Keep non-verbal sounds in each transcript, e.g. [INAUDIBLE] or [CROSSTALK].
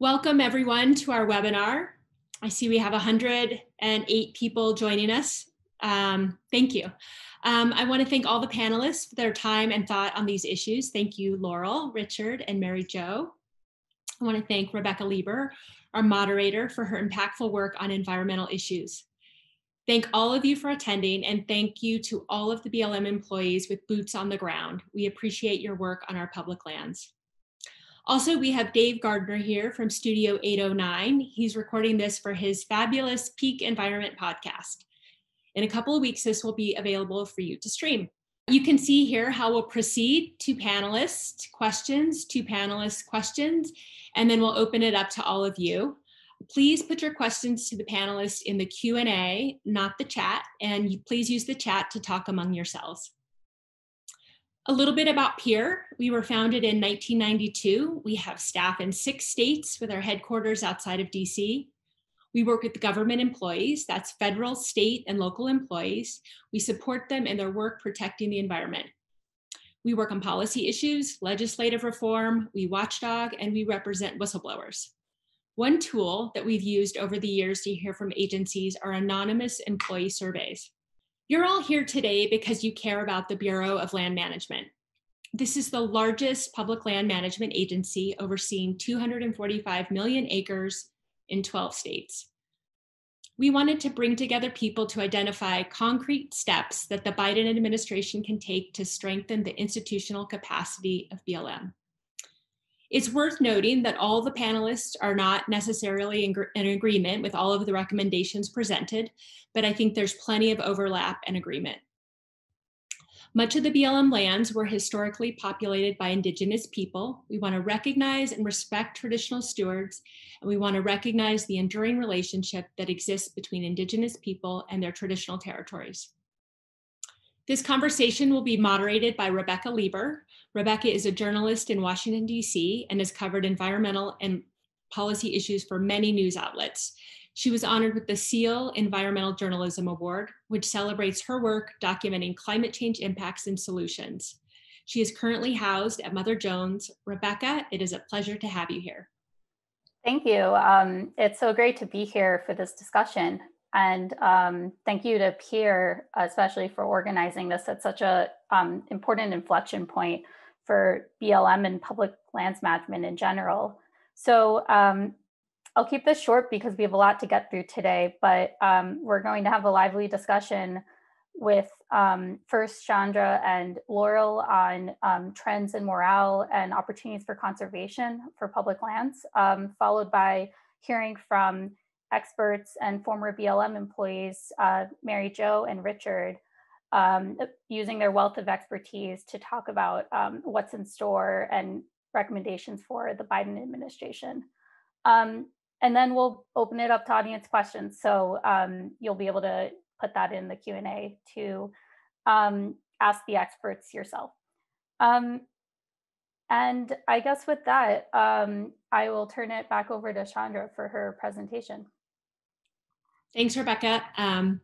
Welcome everyone to our webinar. I see we have 108 people joining us. Um, thank you. Um, I want to thank all the panelists for their time and thought on these issues. Thank you, Laurel, Richard, and Mary Jo. I want to thank Rebecca Leber, our moderator, for her impactful work on environmental issues. Thank all of you for attending and thank you to all of the BLM employees with boots on the ground. We appreciate your work on our public lands. Also, we have Dave Gardner here from Studio 809. He's recording this for his fabulous Peak Environment podcast. In a couple of weeks, this will be available for you to stream. You can see here how we'll proceed to panelists questions, to panelists questions, and then we'll open it up to all of you. Please put your questions to the panelists in the Q&A, not the chat, and please use the chat to talk among yourselves. A little bit about PEER. We were founded in 1992. We have staff in six states with our headquarters outside of DC. We work with government employees, that's federal, state, and local employees. We support them in their work protecting the environment. We work on policy issues, legislative reform, we watchdog, and we represent whistleblowers. One tool that we've used over the years to hear from agencies are anonymous employee surveys. You're all here today because you care about the Bureau of Land Management. This is the largest public land management agency overseeing 245 million acres in 12 states. We wanted to bring together people to identify concrete steps that the Biden administration can take to strengthen the institutional capacity of BLM. It's worth noting that all the panelists are not necessarily in, in, agreement with all of the recommendations presented, but I think there's plenty of overlap and agreement. Much of the BLM lands were historically populated by Indigenous people. We want to recognize and respect traditional stewards, and we want to recognize the enduring relationship that exists between Indigenous people and their traditional territories. This conversation will be moderated by Rebecca Leber, Rebecca is a journalist in Washington, D.C., and has covered environmental and policy issues for many news outlets. She was honored with the SEAL Environmental Journalism Award, which celebrates her work documenting climate change impacts and solutions. She is currently housed at Mother Jones. Rebecca, it is a pleasure to have you here. Thank you. Um, it's so great to be here for this discussion. And um, thank you to PEER, especially for organizing this at such an um, important inflection point for BLM and public lands management in general. So um, I'll keep this short because we have a lot to get through today, but um, we're going to have a lively discussion with um, first Chandra and Laurel on um, trends in morale and opportunities for conservation for public lands, um, followed by hearing from experts and former BLM employees, uh, Mary Jo and Richard, um, using their wealth of expertise to talk about um, what's in store and recommendations for the Biden administration. Um, and then we'll open it up to audience questions. So um, you'll be able to put that in the Q&A to um, ask the experts yourself. Um, and I guess with that, I will turn it back over to Chandra for her presentation. Thanks, Rebecca. Um,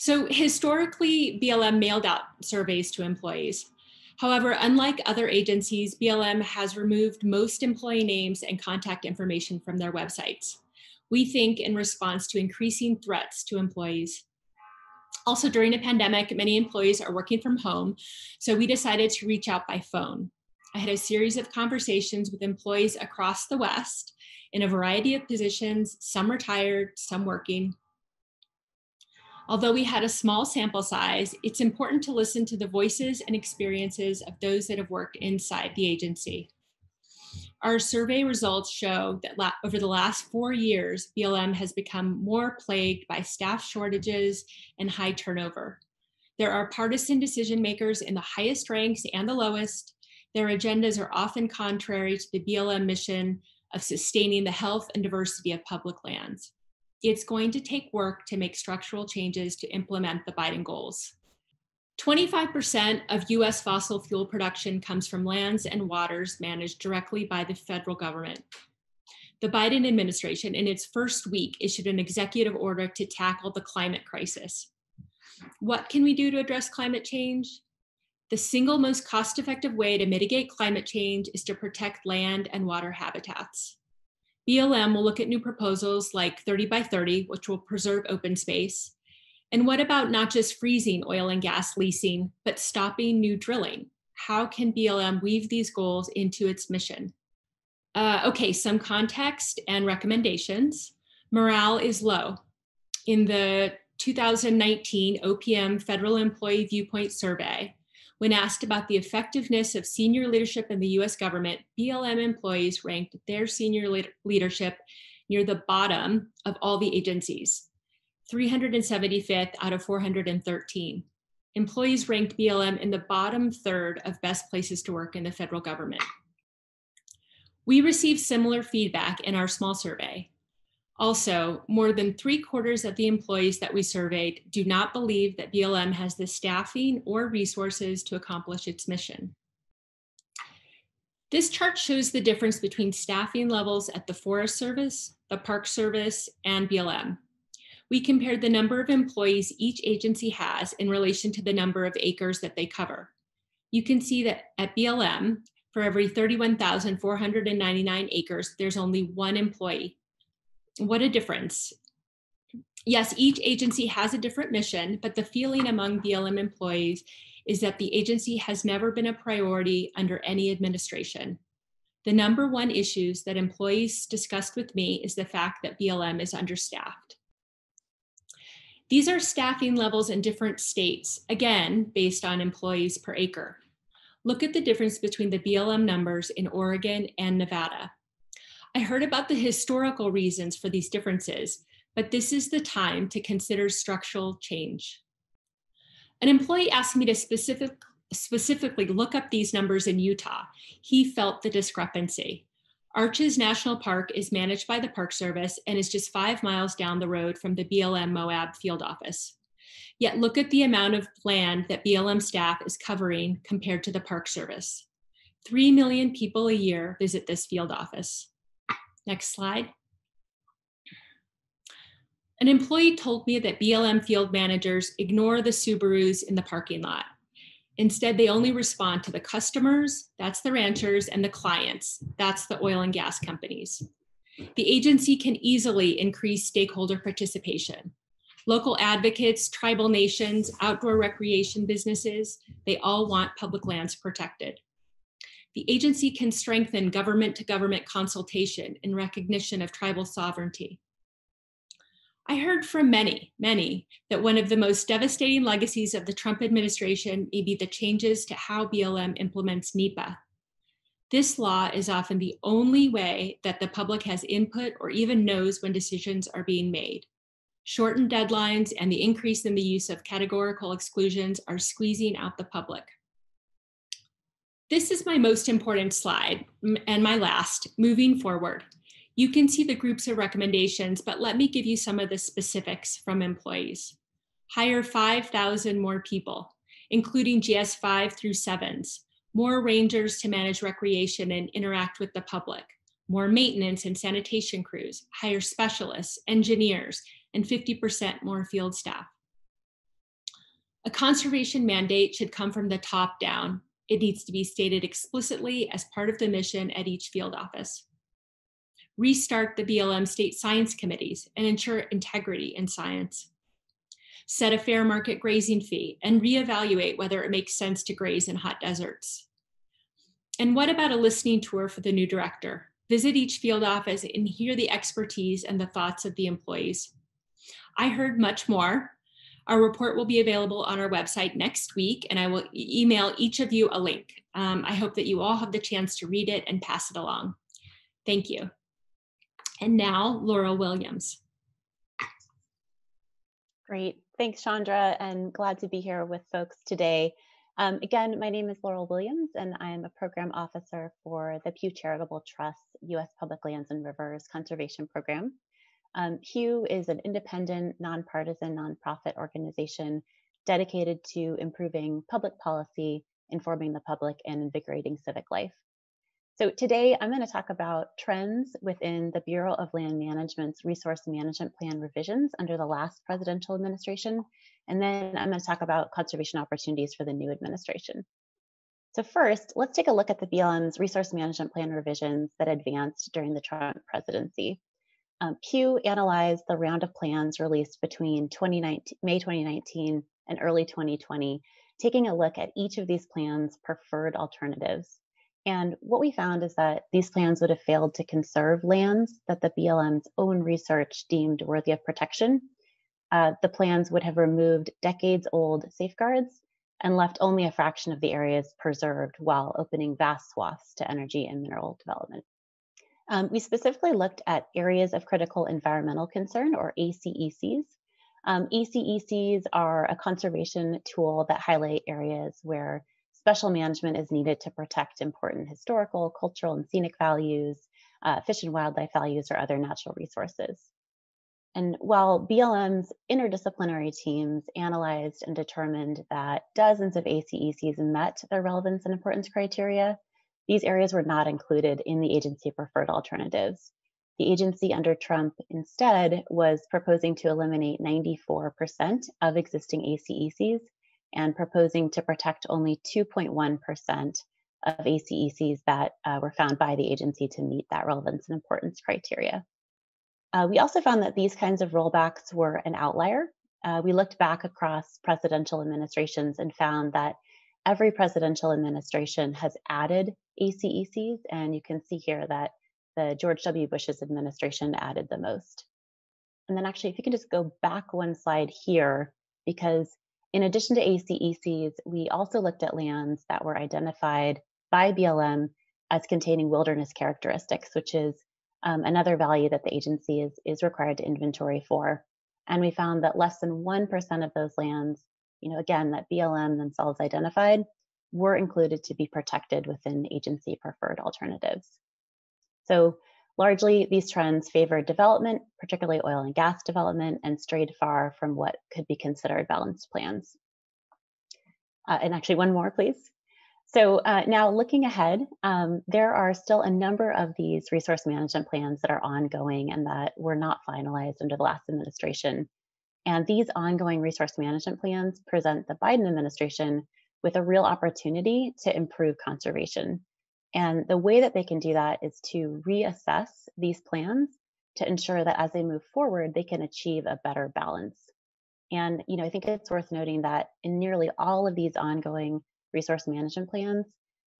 so historically, BLM mailed out surveys to employees. However, unlike other agencies, BLM has removed most employee names and contact information from their websites. We think in response to increasing threats to employees. Also, during a pandemic, many employees are working from home, so we decided to reach out by phone. I had a series of conversations with employees across the West in a variety of positions, some retired, some working. Although we had a small sample size, it's important to listen to the voices and experiences of those that have worked inside the agency. Our survey results show that over the last four years, BLM has become more plagued by staff shortages and high turnover. There are partisan decision makers in the highest ranks and the lowest. Their agendas are often contrary to the BLM mission of sustaining the health and diversity of public lands it's going to take work to make structural changes to implement the Biden goals. 25% of US fossil fuel production comes from lands and waters managed directly by the federal government. The Biden administration, in its first week, issued an executive order to tackle the climate crisis. What can we do to address climate change? The single most cost effective way to mitigate climate change is to protect land and water habitats. BLM will look at new proposals like 30 by 30, which will preserve open space. And what about not just freezing oil and gas leasing, but stopping new drilling? How can BLM weave these goals into its mission? Uh, okay, some context and recommendations. Morale is low. In the 2019 OPM Federal Employee Viewpoint Survey, when asked about the effectiveness of senior leadership in the US government, BLM employees ranked their senior leadership near the bottom of all the agencies, 375th out of 413. Employees ranked BLM in the bottom third of best places to work in the federal government. We received similar feedback in our small survey. Also, more than three quarters of the employees that we surveyed do not believe that BLM has the staffing or resources to accomplish its mission. This chart shows the difference between staffing levels at the Forest Service, the Park Service, and BLM. We compared the number of employees each agency has in relation to the number of acres that they cover. You can see that at BLM, for every 31,499 acres, there's only one employee what a difference. Yes, each agency has a different mission, but the feeling among BLM employees is that the agency has never been a priority under any administration. The number one issues that employees discussed with me is the fact that BLM is understaffed. These are staffing levels in different states, again, based on employees per acre. Look at the difference between the BLM numbers in Oregon and Nevada. I heard about the historical reasons for these differences, but this is the time to consider structural change. An employee asked me to specific, specifically look up these numbers in Utah. He felt the discrepancy. Arches National Park is managed by the Park Service and is just five miles down the road from the BLM Moab field office. Yet look at the amount of land that BLM staff is covering compared to the Park Service. Three million people a year visit this field office. Next slide. An employee told me that BLM field managers ignore the Subarus in the parking lot. Instead, they only respond to the customers, that's the ranchers, and the clients, that's the oil and gas companies. The agency can easily increase stakeholder participation. Local advocates, tribal nations, outdoor recreation businesses, they all want public lands protected the agency can strengthen government to government consultation in recognition of tribal sovereignty. I heard from many, many, that one of the most devastating legacies of the Trump administration may be the changes to how BLM implements NEPA. This law is often the only way that the public has input or even knows when decisions are being made. Shortened deadlines and the increase in the use of categorical exclusions are squeezing out the public. This is my most important slide and my last, moving forward. You can see the groups of recommendations, but let me give you some of the specifics from employees. Hire 5,000 more people, including GS5 through 7s, more rangers to manage recreation and interact with the public, more maintenance and sanitation crews, hire specialists, engineers, and 50% more field staff. A conservation mandate should come from the top down it needs to be stated explicitly as part of the mission at each field office. Restart the BLM state science committees and ensure integrity in science. Set a fair market grazing fee and reevaluate whether it makes sense to graze in hot deserts. And what about a listening tour for the new director? Visit each field office and hear the expertise and the thoughts of the employees. I heard much more, our report will be available on our website next week, and I will email each of you a link. Um, I hope that you all have the chance to read it and pass it along. Thank you. And now, Laurel Williams. Great. Thanks, Chandra, and glad to be here with folks today. Um, again, my name is Laurel Williams, and I am a program officer for the Pew Charitable Trust U.S. Public Lands and Rivers Conservation Program. Um, is an independent, nonpartisan nonprofit organization dedicated to improving public policy, informing the public, and invigorating civic life. So today I'm going to talk about trends within the Bureau of Land Management's resource management plan revisions under the last presidential administration. And then I'm going to talk about conservation opportunities for the new administration. So first, let's take a look at the BLM's resource management plan revisions that advanced during the Trump presidency. Um, Pew analyzed the round of plans released between 2019, May 2019 and early 2020, taking a look at each of these plans' preferred alternatives. And what we found is that these plans would have failed to conserve lands that the BLM's own research deemed worthy of protection. Uh, the plans would have removed decades old safeguards and left only a fraction of the areas preserved while opening vast swaths to energy and mineral development. Um, we specifically looked at areas of critical environmental concern, or ACECs. Um, ACECs are a conservation tool that highlight areas where special management is needed to protect important historical, cultural, and scenic values, uh, fish and wildlife values, or other natural resources. And while BLM's interdisciplinary teams analyzed and determined that dozens of ACECs met their relevance and importance criteria, these areas were not included in the agency preferred alternatives. The agency under Trump instead was proposing to eliminate 94% of existing ACECs and proposing to protect only 2.1% of ACECs that uh, were found by the agency to meet that relevance and importance criteria. Uh, we also found that these kinds of rollbacks were an outlier. Uh, we looked back across presidential administrations and found that every presidential administration has added ACECs, and you can see here that the George W. Bush's administration added the most. And then actually, if you can just go back one slide here, because in addition to ACECs, we also looked at lands that were identified by BLM as containing wilderness characteristics, which is um, another value that the agency is, is required to inventory for. And we found that less than 1% of those lands, you know, again, that BLM themselves identified, were included to be protected within agency preferred alternatives. So largely these trends favored development, particularly oil and gas development, and strayed far from what could be considered balanced plans. Uh, and actually one more, please. So uh, now looking ahead, um, there are still a number of these resource management plans that are ongoing and that were not finalized under the last administration. And these ongoing resource management plans present the Biden administration with a real opportunity to improve conservation. And the way that they can do that is to reassess these plans to ensure that as they move forward, they can achieve a better balance. And you know, I think it's worth noting that in nearly all of these ongoing resource management plans,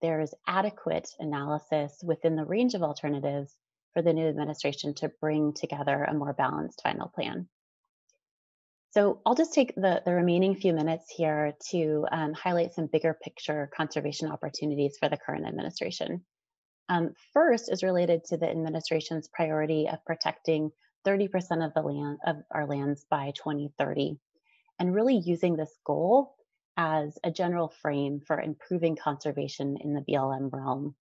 there's adequate analysis within the range of alternatives for the new administration to bring together a more balanced final plan. So I'll just take the, the remaining few minutes here to um, highlight some bigger picture conservation opportunities for the current administration. Um, first is related to the administration's priority of protecting 30% of the land of our lands by 2030 and really using this goal as a general frame for improving conservation in the BLM realm.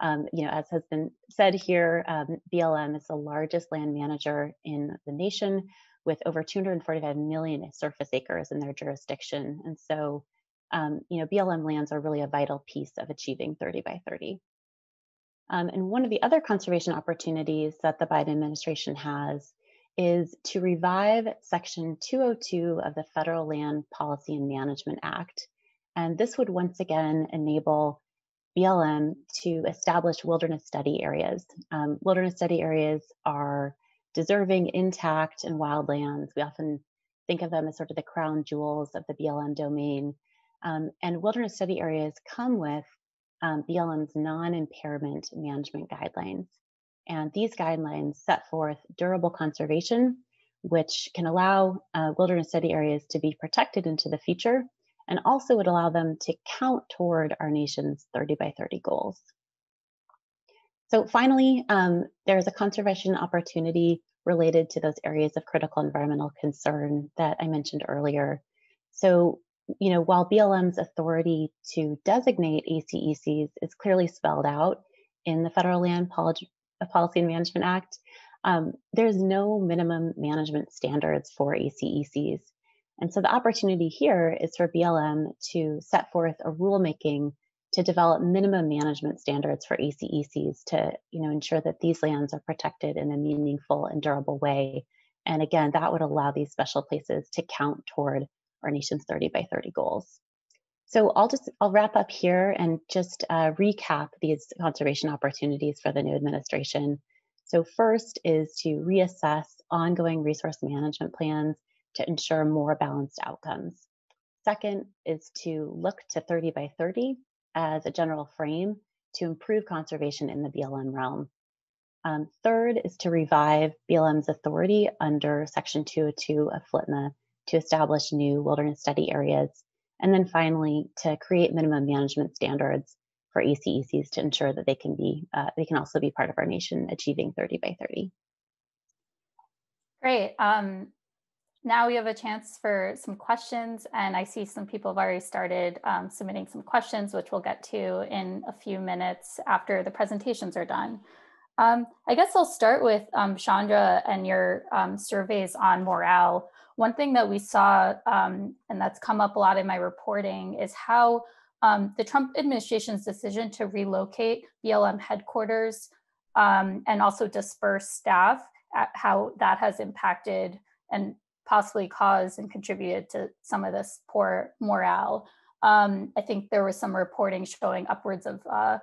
Um, you know, as has been said here, um, BLM is the largest land manager in the nation with over 245 million surface acres in their jurisdiction. And so, um, you know, BLM lands are really a vital piece of achieving 30 by 30. Um, and one of the other conservation opportunities that the Biden administration has is to revive Section 202 of the Federal Land Policy and Management Act. And this would once again enable BLM to establish wilderness study areas. Um, wilderness study areas are deserving, intact, and wildlands. We often think of them as sort of the crown jewels of the BLM domain. Um, and wilderness study areas come with um, BLM's non impairment management guidelines. And these guidelines set forth durable conservation, which can allow uh, wilderness study areas to be protected into the future and also would allow them to count toward our nation's 30 by 30 goals. So finally, um, there's a conservation opportunity related to those areas of critical environmental concern that I mentioned earlier. So, you know, while BLM's authority to designate ACECs is clearly spelled out in the Federal Land Policy and Management Act, um, there's no minimum management standards for ACECs. And so the opportunity here is for BLM to set forth a rulemaking to develop minimum management standards for ACECs to you know, ensure that these lands are protected in a meaningful and durable way. And again, that would allow these special places to count toward our nation's 30 by 30 goals. So I'll just I'll wrap up here and just uh, recap these conservation opportunities for the new administration. So first is to reassess ongoing resource management plans to ensure more balanced outcomes. Second is to look to 30 by 30 as a general frame to improve conservation in the BLM realm. Um, third is to revive BLM's authority under Section 202 of FLPMA to establish new wilderness study areas and then finally, to create minimum management standards for ACECs to ensure that they can be, uh, they can also be part of our nation achieving 30 by 30. Great. Um, now we have a chance for some questions and I see some people have already started um, submitting some questions, which we'll get to in a few minutes after the presentations are done. Um, I guess I'll start with um, Chandra and your um, surveys on morale. One thing that we saw, um, and that's come up a lot in my reporting, is how um, the Trump administration's decision to relocate BLM headquarters and also disperse staff, how that has impacted and possibly caused and contributed to some of this poor morale. Um, I think there was some reporting showing upwards of uh,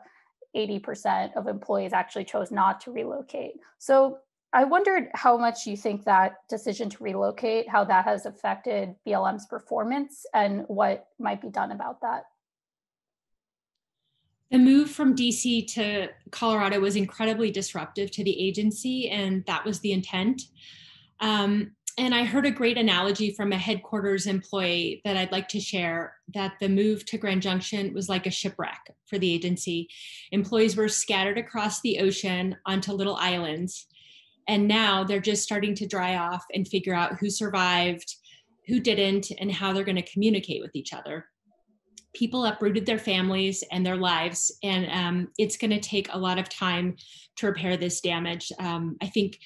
80% of employees actually chose not to relocate. So I wondered how much you think that decision to relocate, how that has affected BLM's performance and what might be done about that. The move from DC to Colorado was incredibly disruptive to the agency, and that was the intent. Um, and I heard a great analogy from a headquarters employee that I'd like to share that the move to Grand Junction was like a shipwreck for the agency. Employees were scattered across the ocean onto little islands and now they're just starting to dry off and figure out who survived, who didn't, and how they're going to communicate with each other. People uprooted their families and their lives, and um, it's going to take a lot of time to repair this damage. Um, I think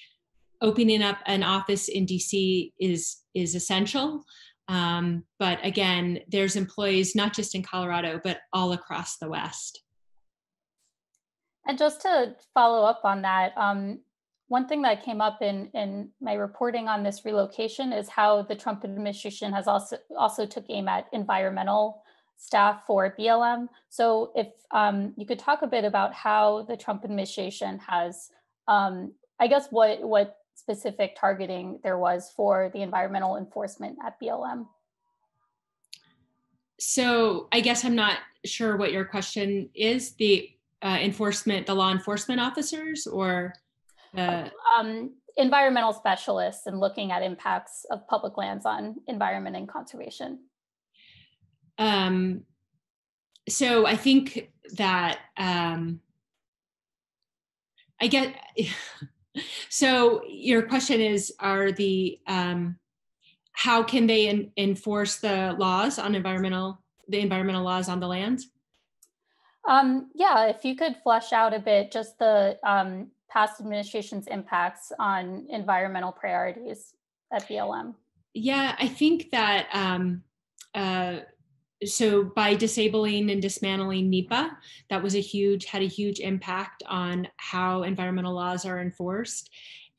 opening up an office in DC is is essential. Um, but again, there's employees not just in Colorado, but all across the West. And just to follow up on that, um, one thing that came up in in my reporting on this relocation is how the Trump administration has also also took aim at environmental staff for BLM. So if um, you could talk a bit about how the Trump administration has, um, I guess, what what specific targeting there was for the environmental enforcement at BLM. So I guess I'm not sure what your question is. The uh, enforcement, the law enforcement officers, or um, environmental specialists and looking at impacts of public lands on environment and conservation. Um, so I think that um, I get. So your question is: Are the um, how can they enforce the laws on environmental the environmental laws on the land Um, yeah, if you could flesh out a bit just the um, past administration's impacts on environmental priorities at BLM? Yeah, I think that um, uh, so by disabling and dismantling NEPA, that was a huge had a huge impact on how environmental laws are enforced.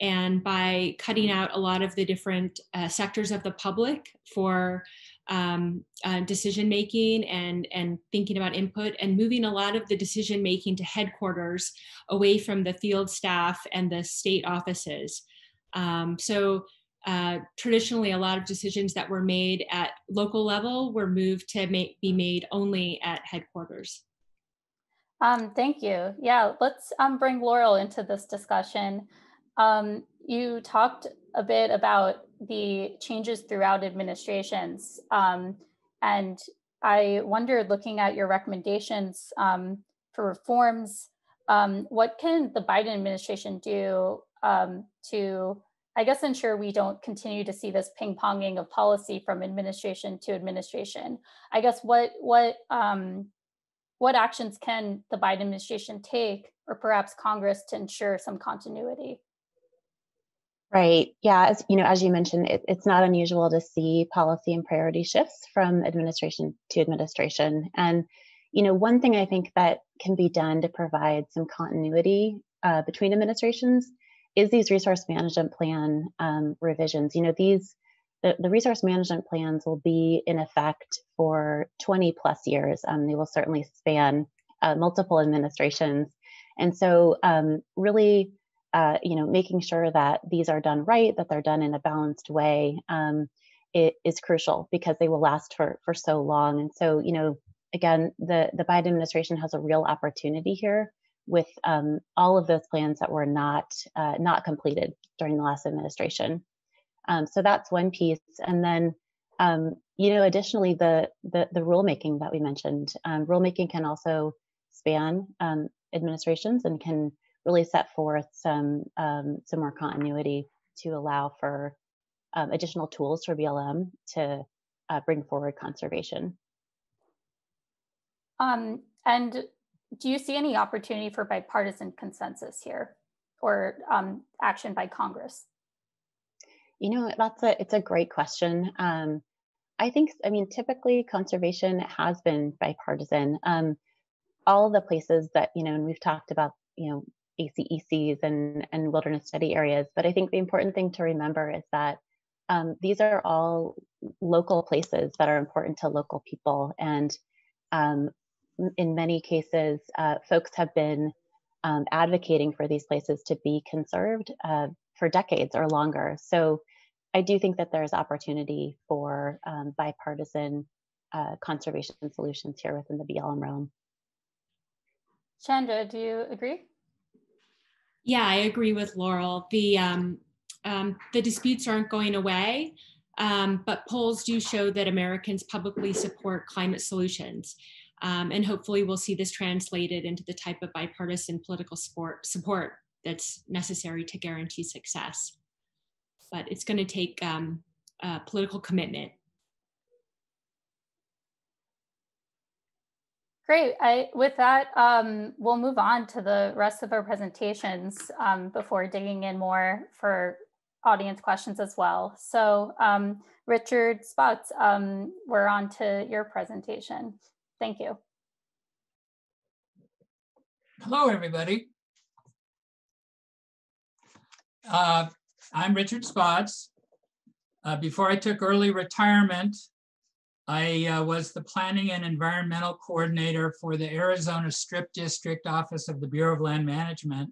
And by cutting out a lot of the different uh, sectors of the public for um, uh, decision making and and thinking about input and moving a lot of the decision making to headquarters away from the field staff and the state offices. Um, so uh, traditionally, a lot of decisions that were made at local level were moved to make, be made only at headquarters. Um, thank you. Yeah, let's um, bring Laurel into this discussion. Um, you talked a bit about the changes throughout administrations. Um, and I wondered, looking at your recommendations um, for reforms, um, what can the Biden administration do to, I guess, ensure we don't continue to see this ping ponging of policy from administration to administration? I guess what what um, what actions can the Biden administration take, or perhaps Congress, to ensure some continuity? Right. Yeah. As you know, as you mentioned, it, it's not unusual to see policy and priority shifts from administration to administration. And you know, one thing I think that can be done to provide some continuity uh, between administrations is these resource management plan um, revisions. You know, these the, the resource management plans will be in effect for 20 plus years. Um, they will certainly span uh, multiple administrations. And so um, really, uh, you know, making sure that these are done right, that they're done in a balanced way, um, it is crucial because they will last for, for so long. And so, you know, again, the, the Biden administration has a real opportunity here with um, all of those plans that were not uh, not completed during the last administration. Um, so that's one piece, and then um, you know, additionally, the the, the rulemaking that we mentioned, um, rulemaking can also span um, administrations and can really set forth some um, some more continuity to allow for additional tools for BLM to uh, bring forward conservation. Um, and do you see any opportunity for bipartisan consensus here or um, action by Congress? You know, that's a it's a great question. Um, I think, I mean, typically conservation has been bipartisan. Um, all the places that you know, and we've talked about, you know, ACECs and and wilderness study areas, but I think the important thing to remember is that um, these are all local places that are important to local people, and um, in many cases, uh, folks have been um, advocating for these places to be conserved uh, for decades or longer. So I do think that there's opportunity for um, bipartisan uh, conservation solutions here within the BLM realm. Chandra, do you agree? Yeah, I agree with Laurel. The um, um, the disputes aren't going away, um, but polls do show that Americans publicly support climate solutions. Um, and hopefully we'll see this translated into the type of bipartisan political support, support that's necessary to guarantee success. But it's going to take um, political commitment. Great. I, with that, um, we'll move on to the rest of our presentations um, before digging in more for audience questions as well. So um, Richard Spotts, um, we're on to your presentation. Thank you. Hello, everybody. Uh, I'm Richard Spotts. Uh, before I took early retirement, I uh, was the Planning and Environmental Coordinator for the Arizona Strip District Office of the Bureau of Land Management,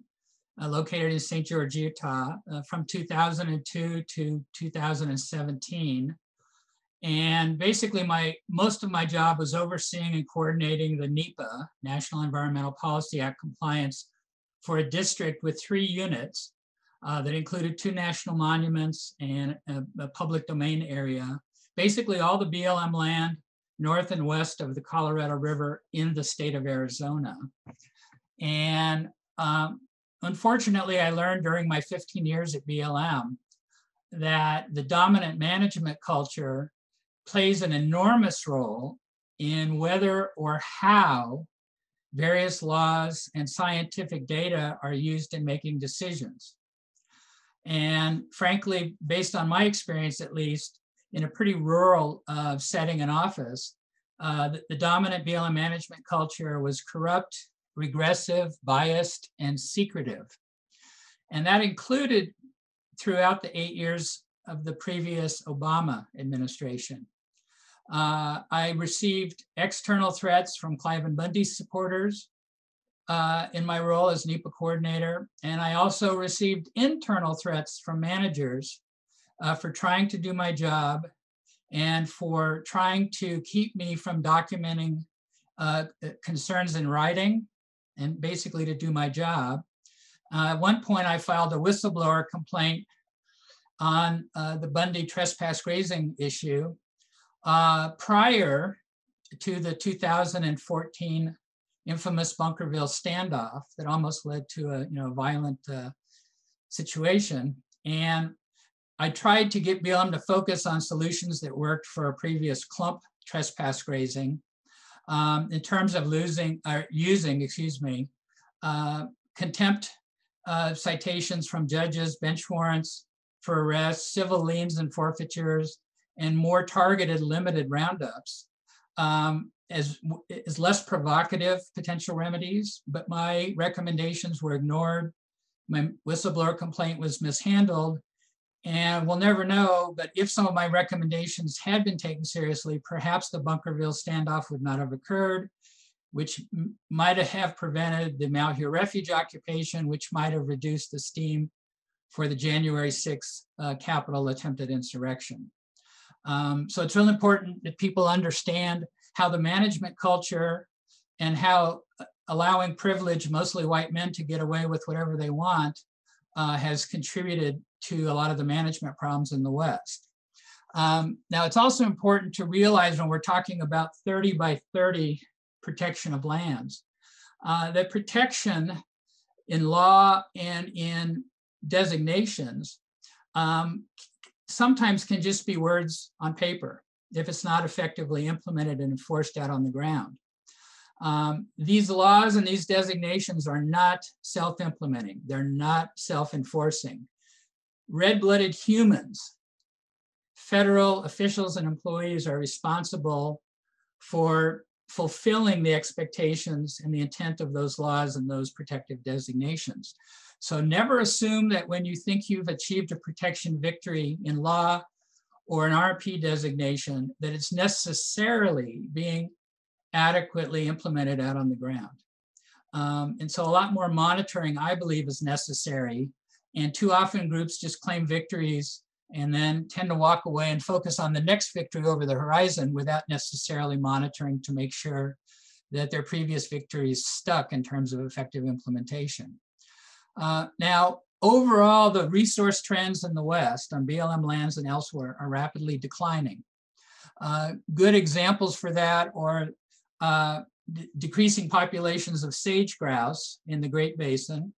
uh, located in St. George, Utah, uh, from 2002 to 2017. And basically, my most of my job was overseeing and coordinating the NEPA, National Environmental Policy Act compliance, for a district with three units uh, that included two national monuments and a, a, public domain area. Basically, all the BLM land north and west of the Colorado River in the state of Arizona. And um, unfortunately, I learned during my 15 years at BLM that the dominant management culture plays an enormous role in whether or how various laws and scientific data are used in making decisions. And frankly, based on my experience at least, in a pretty rural uh, setting and office, uh, the, the dominant BLM management culture was corrupt, regressive, biased, and secretive. And that included throughout the eight years of the previous Obama administration. Uh, I received external threats from Cliven Bundy supporters uh, in my role as NEPA coordinator. And I also received internal threats from managers uh, for trying to do my job and for trying to keep me from documenting uh, concerns in writing and basically to do my job. Uh, at one point, I filed a whistleblower complaint on uh, the Bundy trespass grazing issue uh, prior to the 2014 infamous Bunkerville standoff that almost led to a you know violent uh, situation. And I tried to get BLM to focus on solutions that worked for a previous Klump trespass grazing um, in terms of losing or using, excuse me, uh, contempt uh, citations from judges, bench warrants for arrests, civil liens and forfeitures, and more targeted limited roundups um, as, as less provocative potential remedies, but my recommendations were ignored. My whistleblower complaint was mishandled, And we'll never know, but if some of my recommendations had been taken seriously, perhaps the Bunkerville standoff would not have occurred, which might have prevented the Malheur refuge occupation, which might have reduced the steam for the January 6th uh, Capitol attempted insurrection. Um, so it's really important that people understand how the management culture and how uh, allowing privileged, mostly white men to get away with whatever they want uh, has contributed to a lot of the management problems in the West. Um, now, it's also important to realize when we're talking about 30 by 30 protection of lands, uh, that protection in law and in designations um, sometimes can just be words on paper if it's not effectively implemented and enforced out on the ground. Um, these laws and these designations are not self-implementing. They're not self-enforcing. Red-blooded humans, federal officials and employees are responsible for fulfilling the expectations and the intent of those laws and those protective designations. So never assume that when you think you've achieved a protection victory in law or an RP designation, that it's necessarily being adequately implemented out on the ground. Um, and so a lot more monitoring, I believe, is necessary. And too often groups just claim victories and then tend to walk away and focus on the next victory over the horizon without necessarily monitoring to make sure that their previous victories stuck in terms of effective implementation. Uh, now, overall, the resource trends in the West on BLM lands and elsewhere are rapidly declining. Uh, good examples for that are uh, decreasing populations of sage grouse in the Great Basin.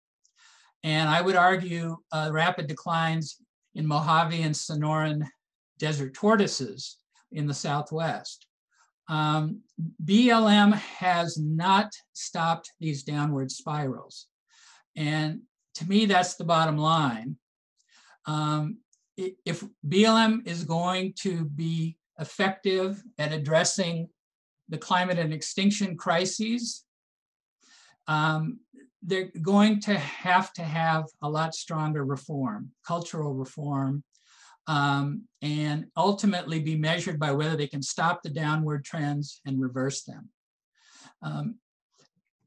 And I would argue uh, rapid declines in Mojave and Sonoran desert tortoises in the Southwest. Um, BLM has not stopped these downward spirals. And to me, that's the bottom line. Um, if BLM is going to be effective at addressing the climate and extinction crises, um, they're going to have to have a lot stronger reform, cultural reform, um, and ultimately be measured by whether they can stop the downward trends and reverse them. Um,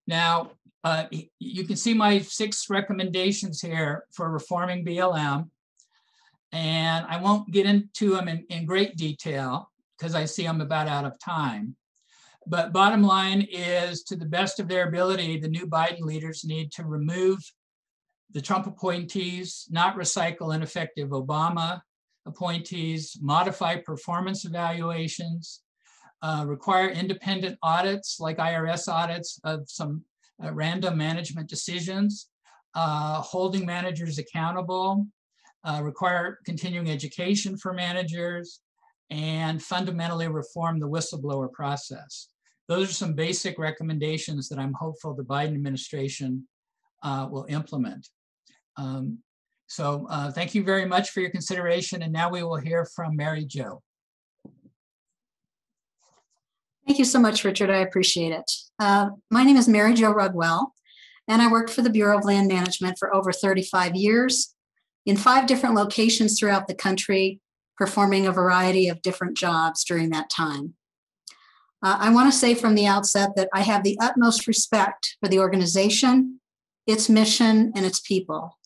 now, uh, you can see my six recommendations here for reforming BLM. And I won't get into them in, in great detail because I see I'm about out of time. But bottom line is to the best of their ability, the new Biden leaders need to remove the Trump appointees, not recycle ineffective Obama appointees, modify performance evaluations, uh, require independent audits like IRS audits of some uh, random management decisions, uh, holding managers accountable, uh, require continuing education for managers, and fundamentally reform the whistleblower process. Those are some basic recommendations that I'm hopeful the Biden administration uh, will implement. Um, so uh, thank you very much for your consideration. And now we will hear from Mary Jo. Thank you so much, Richard. I appreciate it. Uh, my name is Mary Jo Rugwell, and I worked for the Bureau of Land Management for over 35 years in five different locations throughout the country, performing a variety of different jobs during that time. Uh, I want to say from the outset that I have the utmost respect for the organization, its mission, and its people.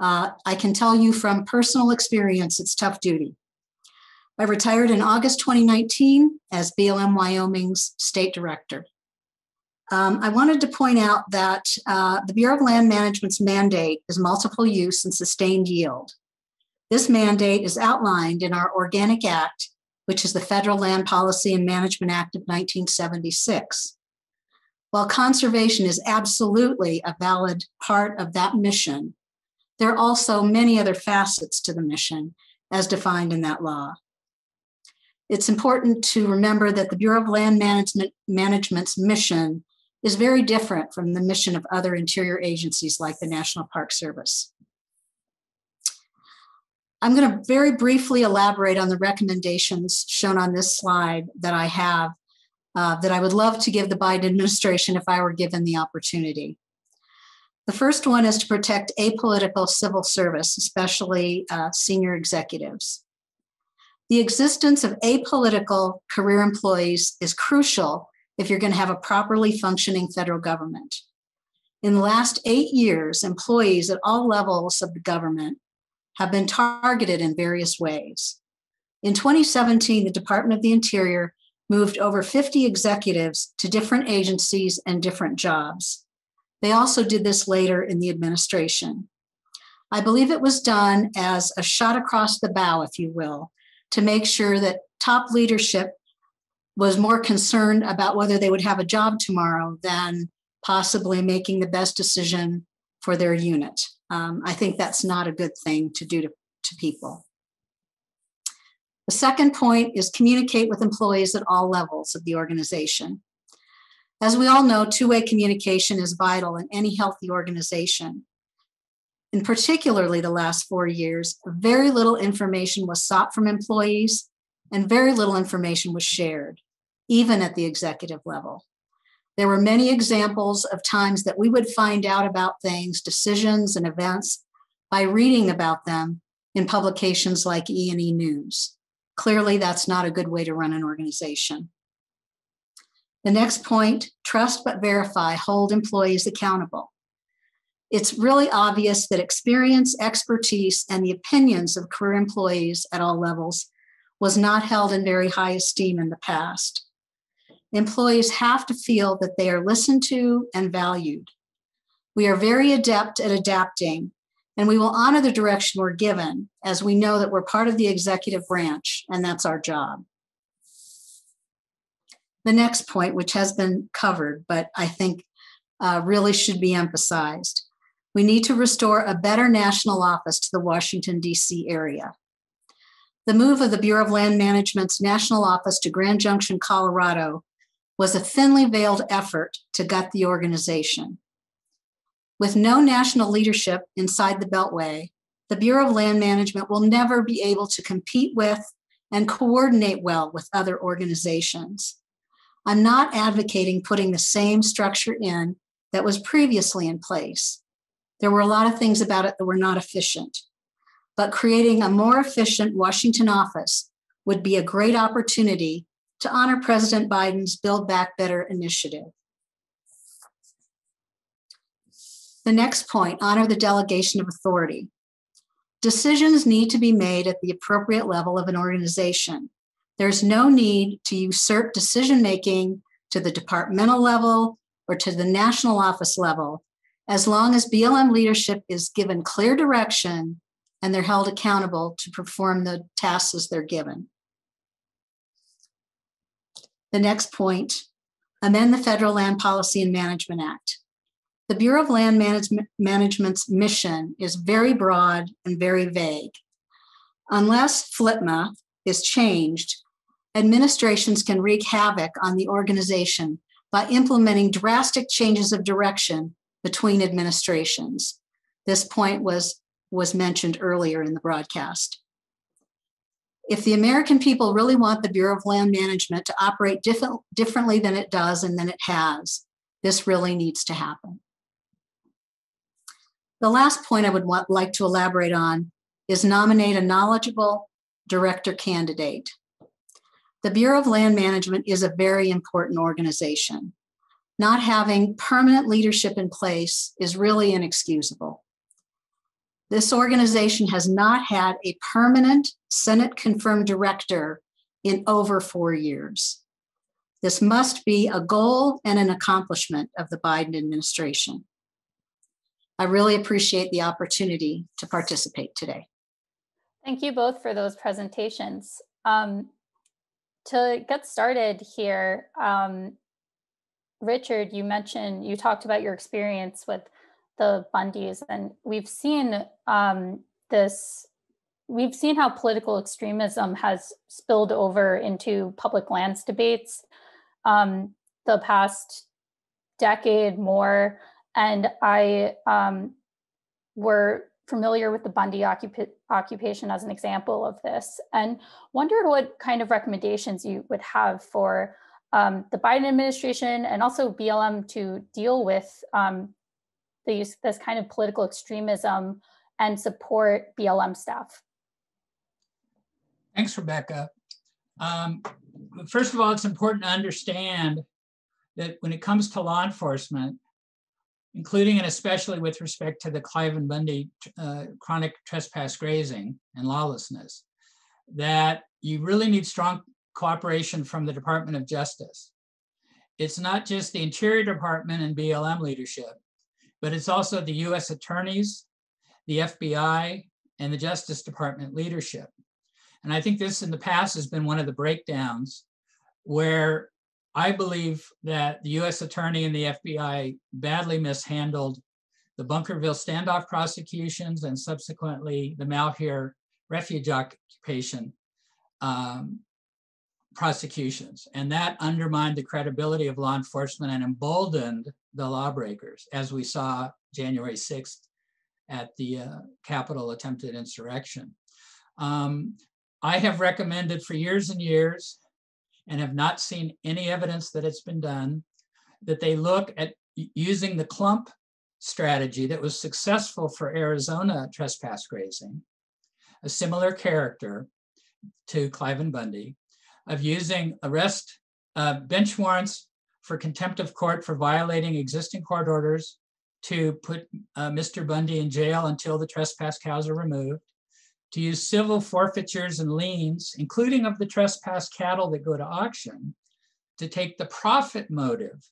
Uh, I can tell you from personal experience, it's tough duty. I retired in August 2019 as BLM Wyoming's state director. Um, I wanted to point out that uh, the Bureau of Land Management's mandate is multiple use and sustained yield. This mandate is outlined in our Organic Act which is the Federal Land Policy and Management Act of 1976. While conservation is absolutely a valid part of that mission, there are also many other facets to the mission as defined in that law. It's important to remember that the Bureau of Land Management, Management's mission is very different from the mission of other interior agencies like the National Park Service. I'm going to very briefly elaborate on the recommendations shown on this slide that I have uh, that I would love to give the Biden administration if I were given the opportunity. The first one is to protect apolitical civil service, especially uh, senior executives. The existence of apolitical career employees is crucial if you're going to have a properly functioning federal government. In the last eight years, employees at all levels of the government have been targeted in various ways. In 2017, the Department of the Interior moved over 50 executives to different agencies and different jobs. They also did this later in the administration. I believe it was done as a shot across the bow, if you will, to make sure that top leadership was more concerned about whether they would have a job tomorrow than possibly making the best decision for their unit. Um, I think that's not a good thing to do to, to people. The second point is communicate with employees at all levels of the organization. As we all know, two way communication is vital in any healthy organization. In particularly the last four years, very little information was sought from employees and very little information was shared, even at the executive level. There were many examples of times that we would find out about things, decisions, and events by reading about them in publications like E&E News. Clearly, that's not a good way to run an organization. The next point trust but verify, hold employees accountable. It's really obvious that experience, expertise, and the opinions of career employees at all levels was not held in very high esteem in the past. Employees have to feel that they are listened to and valued. We are very adept at adapting, and we will honor the direction we're given as we know that we're part of the executive branch, and that's our job. The next point, which has been covered, but I think uh, really should be emphasized we need to restore a better national office to the Washington, D.C. area. The move of the Bureau of Land Management's national office to Grand Junction, Colorado was a thinly veiled effort to gut the organization. With no national leadership inside the Beltway, the Bureau of Land Management will never be able to compete with and coordinate well with other organizations. I'm not advocating putting the same structure in that was previously in place. There were a lot of things about it that were not efficient. But creating a more efficient Washington office would be a great opportunity to honor President Biden's Build Back Better initiative. The next point honor the delegation of authority. Decisions need to be made at the appropriate level of an organization. There's no need to usurp decision making to the departmental level or to the national office level, as long as BLM leadership is given clear direction and they're held accountable to perform the tasks as they're given. The next point amend the Federal Land Policy and Management Act. The Bureau of Land Management, Management's mission is very broad and very vague. Unless FLPMA is changed, administrations can wreak havoc on the organization by implementing drastic changes of direction between administrations. This point was, was mentioned earlier in the broadcast. If the American people really want the Bureau of Land Management to operate different, differently than it does and than it has, this really needs to happen. The last point I would want, like to elaborate on is nominate a knowledgeable director candidate. The Bureau of Land Management is a very important organization. Not having permanent leadership in place is really inexcusable. This organization has not had a permanent Senate confirmed director in over four years. This must be a goal and an accomplishment of the Biden administration. I really appreciate the opportunity to participate today. Thank you both for those presentations. Um, to get started here, um, Richard, you mentioned, you talked about your experience with the Bundys. And we've seen um, this, we've seen how political extremism has spilled over into public lands debates um, the past decade more. And I um, were familiar with the Bundy occup- occupation as an example of this and wondered what kind of recommendations you would have for um, the Biden administration and also BLM to deal with um, the use this kind of political extremism and support BLM staff? Thanks, Rebecca. Um, first of all, it's important to understand that when it comes to law enforcement, including and especially with respect to the Cliven Bundy uh, chronic trespass grazing and lawlessness, that you really need strong cooperation from the Department of Justice. It's not just the Interior Department and BLM leadership, but it's also the US attorneys, the FBI, and the Justice Department leadership. And I think this in the past has been one of the breakdowns where I believe that the US attorney and the FBI badly mishandled the Bunkerville standoff prosecutions and subsequently the Malheur refuge occupation um, prosecutions. And that undermined the credibility of law enforcement and emboldened the lawbreakers, as we saw January 6th at the uh, Capitol attempted insurrection. Um, I have recommended for years and years and have not seen any evidence that it's been done, that they look at using the Klump strategy that was successful for Arizona trespass grazing, a similar character to Cliven Bundy, of using arrest uh, bench warrants for contempt of court for violating existing court orders to put uh, Mr. Bundy in jail until the trespass cows are removed, to use civil forfeitures and liens, including of the trespass cattle that go to auction, to take the profit motive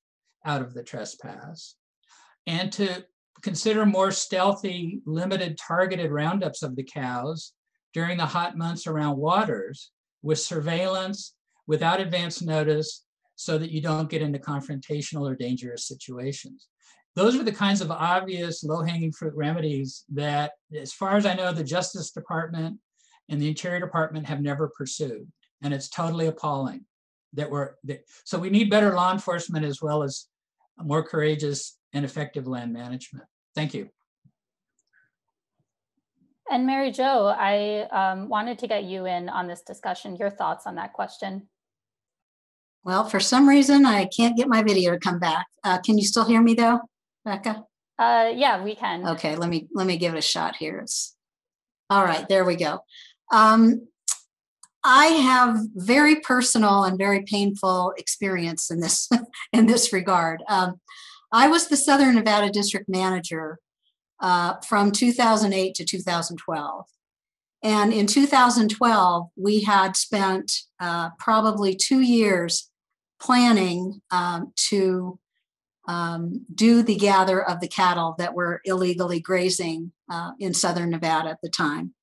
out of the trespass, and to consider more stealthy, limited, targeted roundups of the cows during the hot months around waters with surveillance, without advance notice, so that you don't get into confrontational or dangerous situations those are the kinds of obvious low-hanging fruit remedies that, as far as I know, the Justice Department and the Interior Department have never pursued. And it's totally appalling that we're, that, so we need better law enforcement as well as more courageous and effective land management. Thank you. And Mary Jo, I um, wanted to get you in on this discussion, your thoughts on that question. Well, for some reason, I can't get my video to come back. Uh, can you still hear me though? Becca? Uh, yeah, we can. Okay, let me let me give it a shot here. It's, all right, there we go. Um, I have very personal and very painful experience in this [LAUGHS] in this regard. Um, I was the Southern Nevada District Manager uh, from 2008 to 2012. And in 2012, we had spent uh, probably two years planning um, to um, do the gather of the cattle that were illegally grazing uh, in southern Nevada at the time.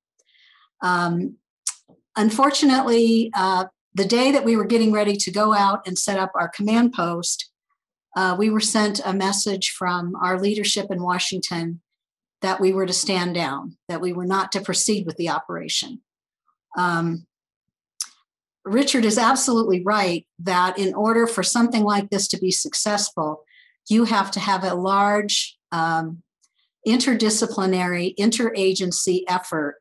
Um, unfortunately, uh, the day that we were getting ready to go out and set up our command post, uh, we were sent a message from our leadership in Washington that we were to stand down, that we were not to proceed with the operation. Um, Richard is absolutely right that in order for something like this to be successful, you have to have a large um, interdisciplinary, interagency effort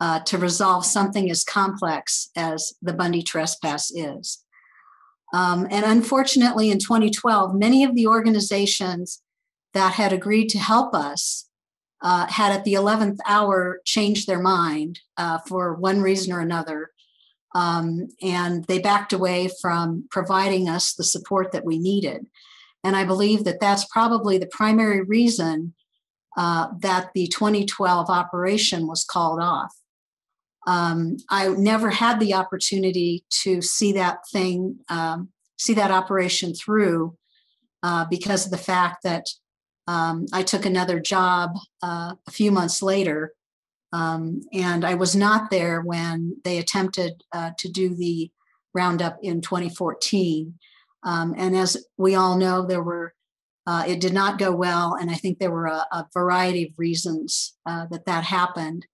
uh, to resolve something as complex as the Bundy trespass is. Um, and unfortunately, in 2012, many of the organizations that had agreed to help us uh, had at the 11th hour changed their mind uh, for one reason or another. Um, and they backed away from providing us the support that we needed. And I believe that that's probably the primary reason uh, that the 2012 operation was called off. Um, I never had the opportunity to see that thing, um, see that operation through uh, because of the fact that um, I took another job uh, a few months later. Um, and I was not there when they attempted uh, to do the roundup in 2014. Um, and as we all know, there were uh, it did not go well, and I think there were a, a variety of reasons uh, that that happened.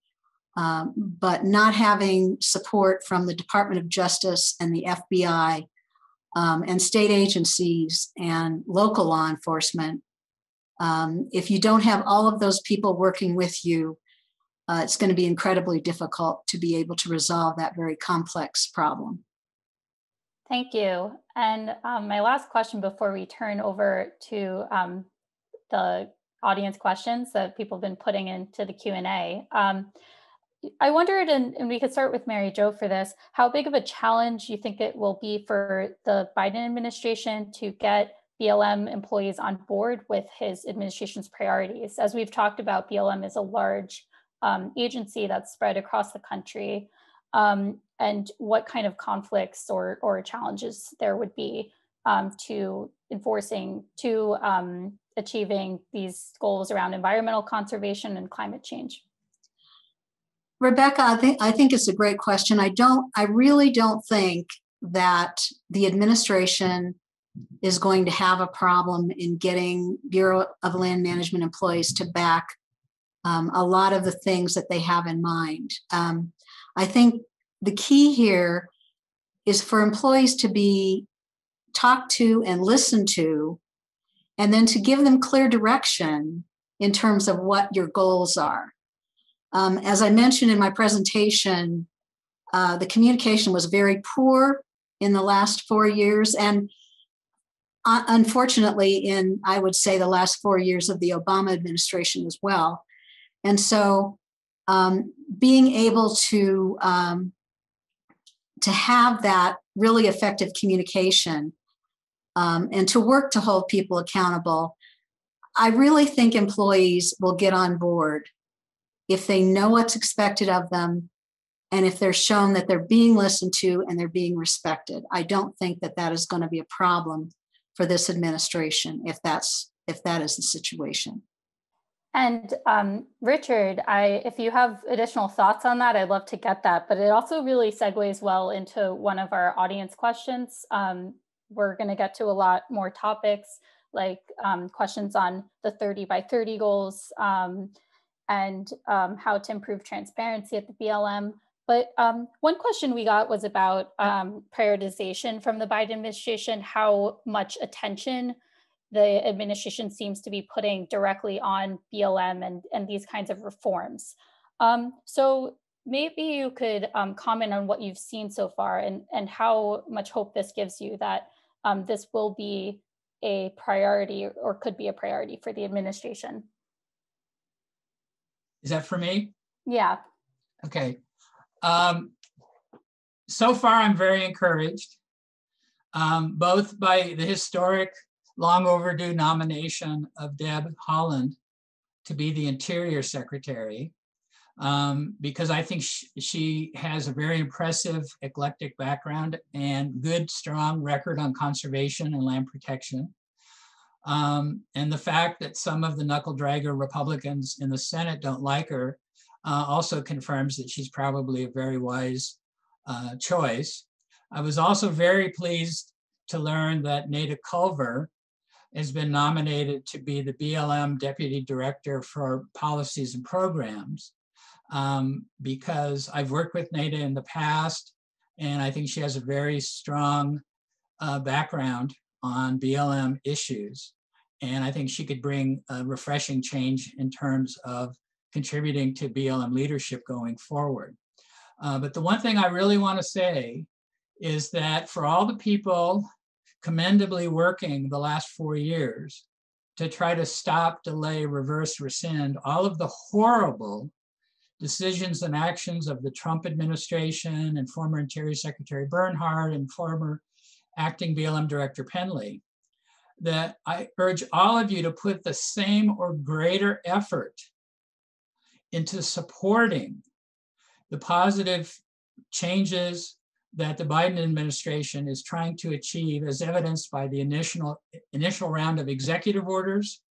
Um, but not having support from the Department of Justice and the FBI um, and state agencies and local law enforcement, um, if you don't have all of those people working with you, uh, it's going to be incredibly difficult to be able to resolve that very complex problem. Thank you. And um, my last question before we turn over to um, the audience questions that people have been putting into the Q&A. Um, I wondered, and, and, we could start with Mary Jo for this, how big of a challenge you think it will be for the Biden administration to get BLM employees on board with his administration's priorities. As we've talked about, BLM is a large um, agency that's spread across the country. Um, and what kind of conflicts or, or challenges there would be um, to enforcing, to um, achieving these goals around environmental conservation and climate change? Rebecca, I think I think it's a great question. I don't I really don't think that the administration is going to have a problem in getting Bureau of Land Management employees to back um, a lot of the things that they have in mind. Um, I think the key here is for employees to be talked to and listened to, and then to give them clear direction in terms of what your goals are. Um, as I mentioned in my presentation, uh, the communication was very poor in the last four years, and unfortunately, in I would say the last four years of the Obama administration as well. And so, um, being able to um, to have that really effective communication um, and to work to hold people accountable, I really think employees will get on board if they know what's expected of them and if they're shown that they're being listened to and they're being respected. I don't think that that is going to be a problem for this administration if that's if that is the situation. And um, Richard, I, if you have additional thoughts on that, I'd love to get that. But it also really segues well into one of our audience questions. Um, we're going to get to a lot more topics like um, questions on the 30 by 30 goals um, and um, how to improve transparency at the BLM. But um, one question we got was about prioritization from the Biden administration, how much attention the administration seems to be putting directly on BLM and, and these kinds of reforms. Um, so maybe you could um, comment on what you've seen so far and, and how much hope this gives you that um, this will be a priority or could be a priority for the administration. Is that for me? Yeah. Okay. Um, so far, I'm very encouraged, um, both by the historic long overdue nomination of Deb Haaland to be the Interior Secretary um, because I think she, she, has a very impressive eclectic background and good, strong record on conservation and land protection. Um, and the fact that some of the knuckle dragger Republicans in the Senate don't like her uh, also confirms that she's probably a very wise uh, choice. I was also very pleased to learn that Nada Culver, has been nominated to be the BLM Deputy Director for Policies and Programs um, because I've worked with Nada in the past and I think she has a very strong uh, background on BLM issues. And I think she could bring a refreshing change in terms of contributing to BLM leadership going forward. Uh, but the one thing I really want to say is that for all the people commendably working the last four years to try to stop, delay, reverse, rescind all of the horrible decisions and actions of the Trump administration and former Interior Secretary Bernhardt and former acting BLM Director Pendley, that I urge all of you to put the same or greater effort into supporting the positive changes that the Biden administration is trying to achieve as evidenced by the initial, initial round of executive orders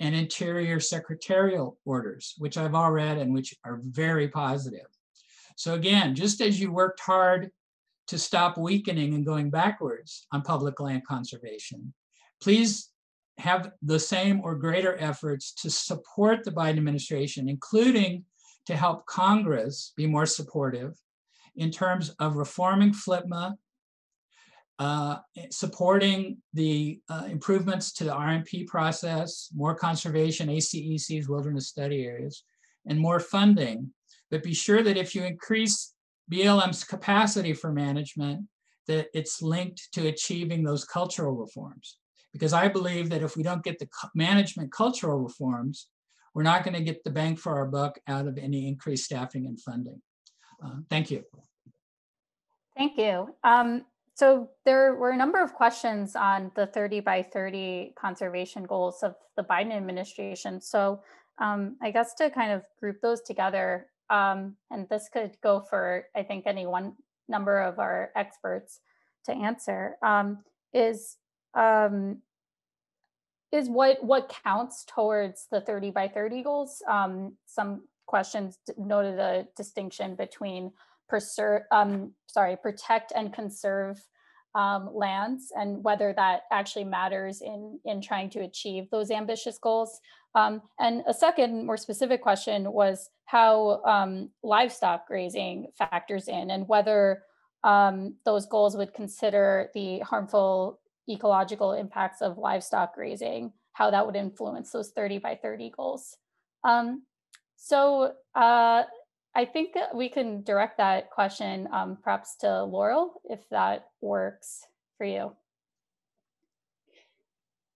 and interior secretarial orders, which I've all read and which are very positive. So again, just as you worked hard to stop weakening and going backwards on public land conservation, please have the same or greater efforts to support the Biden administration, including to help Congress be more supportive in terms of reforming FLPMA, uh, supporting the uh, improvements to the RMP process, more conservation, ACECs, wilderness study areas, and more funding. But be sure that if you increase BLM's capacity for management, that it's linked to achieving those cultural reforms. Because I believe that if we don't get the management cultural reforms, we're not going to get the bang for our buck out of any increased staffing and funding. Uh, thank you. Thank you. Um, so there were a number of questions on the 30 by 30 conservation goals of the Biden administration. So um, I guess to kind of group those together, um, and this could go for, I think, any one number of our experts to answer, um, is um, is what what counts towards the 30 by 30 goals. Um, some questions noted a distinction between preserve, um, sorry, protect and conserve um, lands and whether that actually matters in, in trying to achieve those ambitious goals. Um, and a second, more specific question was how um, livestock grazing factors in and whether um, those goals would consider the harmful ecological impacts of livestock grazing, how that would influence those 30 by 30 goals. Um, so uh, I think we can direct that question um, perhaps to Laurel, if that works for you.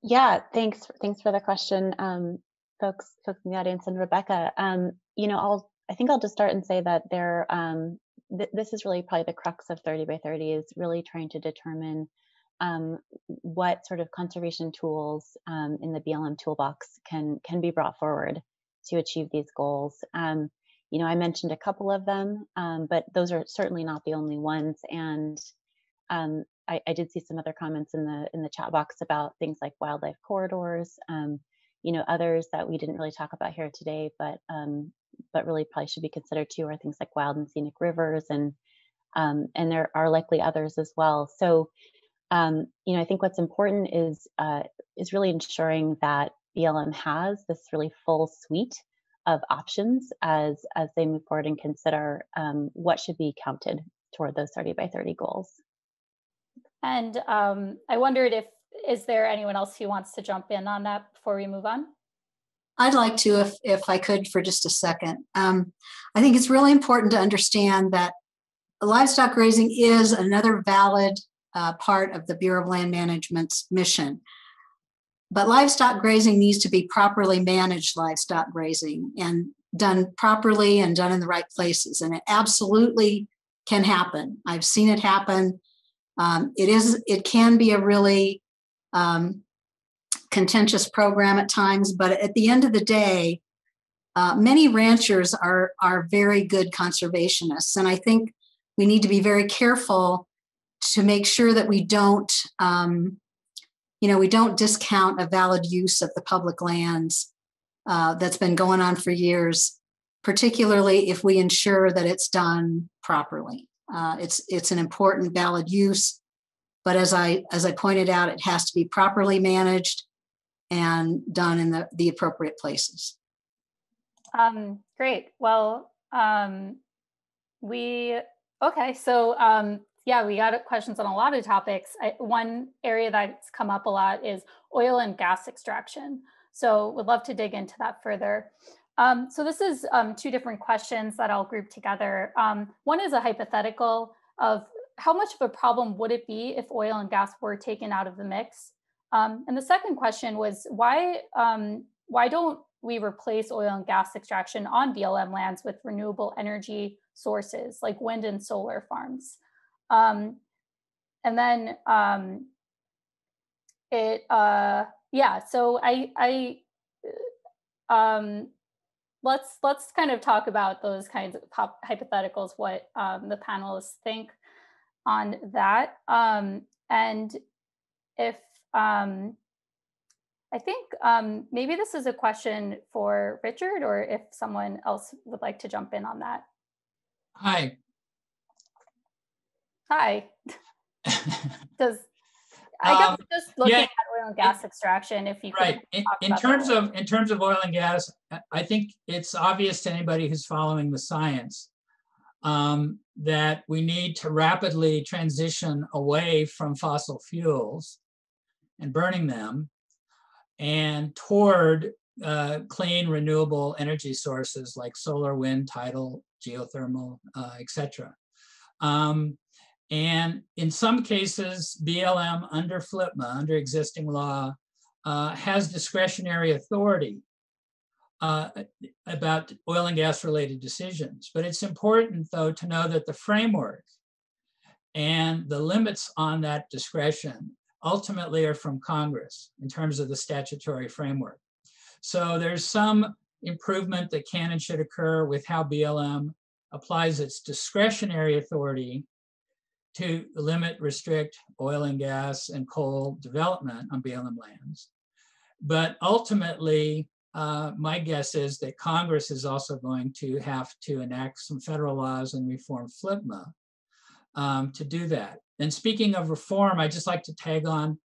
Yeah, thanks. Thanks for the question, um, folks, folks in the audience, and Rebecca. Um, you know, I'll. I think I'll just start and say that there. Um, th this is really probably the crux of 30 by 30 is really trying to determine um, what sort of conservation tools um, in the BLM toolbox can can be brought forward to achieve these goals. Um, you know, I mentioned a couple of them, um, but those are certainly not the only ones. And um, I, I, did see some other comments in the in the chat box about things like wildlife corridors. Um, you know, others that we didn't really talk about here today, but but really probably should be considered too are things like wild and scenic rivers, and um, and there are likely others as well. So, um, you know, I think what's important is uh, is really ensuring that BLM has this really full suite of options as as they move forward and consider um, what should be counted toward those 30 by 30 goals. And um, I wondered if is there anyone else who wants to jump in on that before we move on? I'd like to, if if I could, for just a second. Um, I think it's really important to understand that livestock grazing is another valid uh, part of the Bureau of Land Management's mission. But livestock grazing needs to be properly managed livestock grazing and done properly and done in the right places. And it absolutely can happen. I've seen it happen. Um, it is. It can be a really um, contentious program at times, but at the end of the day, uh, many ranchers are are very good conservationists, and I think we need to be very careful to make sure that we don't um, you know, we don't discount a valid use of the public lands uh, that's been going on for years, particularly if we ensure that it's done properly. Uh, it's it's an important valid use, but as I as I pointed out, it has to be properly managed and done in the, the appropriate places. Um, great. Well, um, we okay. So um, yeah, we got questions on a lot of topics. I, one area that's come up a lot is oil and gas extraction. So would love to dig into that further. Um, so this is um, two different questions that I'll group together. Um, one is a hypothetical of how much of a problem would it be if oil and gas were taken out of the mix? Um, and the second question was why um, why don't we replace oil and gas extraction on BLM lands with renewable energy sources like wind and solar farms? Um, and then um, it, uh, yeah, so I, I, uh, um, let's, let's kind of talk about those kinds of hypotheticals, what um, the panelists think on that. Um, and if, um, I think um, maybe this is a question for Richard or if someone else would like to jump in on that. Hi, Hi. [LAUGHS] Does I guess um, just looking yeah, at oil and gas extraction, if you right in, in terms of in terms of oil and gas, I think it's obvious to anybody who's following the science um, that we need to rapidly transition away from fossil fuels and burning them, and toward uh, clean renewable energy sources like solar, wind, tidal, geothermal, uh, etc. Um, And in some cases, BLM under FLPMA, under existing law, uh, has discretionary authority uh, about oil and gas related decisions. But it's important, though, to know that the framework and the limits on that discretion ultimately are from Congress in terms of the statutory framework. So there's some improvement that can and should occur with how BLM applies its discretionary authority to limit, restrict oil and gas and coal development on BLM lands. But ultimately, uh, my guess is that Congress is also going to have to enact some federal laws and reform FLPMA um, to do that. And speaking of reform, I just like to tag on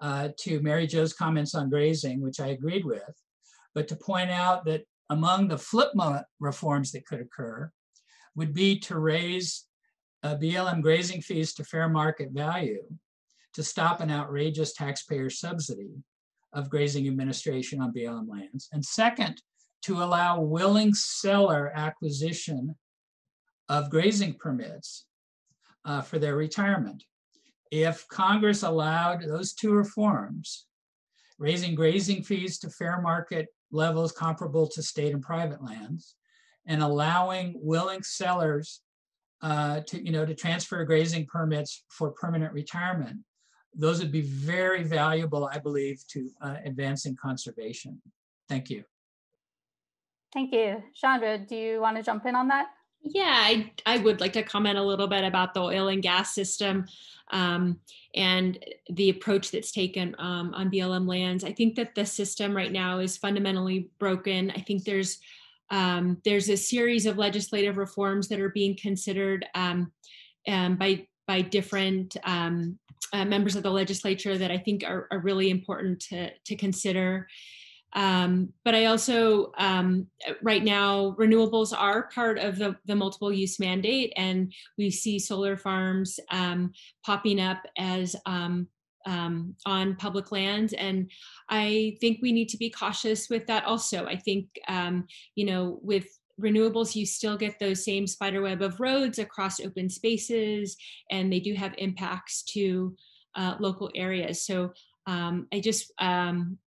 uh, to Mary Jo's comments on grazing, which I agreed with, but to point out that among the FLPMA reforms that could occur would be to raise BLM grazing fees to fair market value to stop an outrageous taxpayer subsidy of grazing administration on BLM lands. And second, to allow willing seller acquisition of grazing permits uh, for their retirement. If Congress allowed those two reforms, raising grazing fees to fair market levels comparable to state and private lands, and allowing willing sellers uh, to, you know, to transfer grazing permits for permanent retirement, those would be very valuable, I believe, to uh, advancing conservation. Thank you. Thank you. Chandra, do you want to jump in on that? Yeah, I, I would like to comment a little bit about the oil and gas system um, and the approach that's taken um, on BLM lands. I think that the system right now is fundamentally broken. I think there's um, there's a series of legislative reforms that are being considered um, um, by by different um, uh, members of the legislature that I think are, are really important to to consider. Um, but I also, um, right now, renewables are part of the, the, multiple use mandate, and we see solar farms um, popping up as um, on public land. And I think we need to be cautious with that also. I think, um, you know, with renewables, you still get those same spiderweb of roads across open spaces, and they do have impacts to uh, local areas. So um, I just um,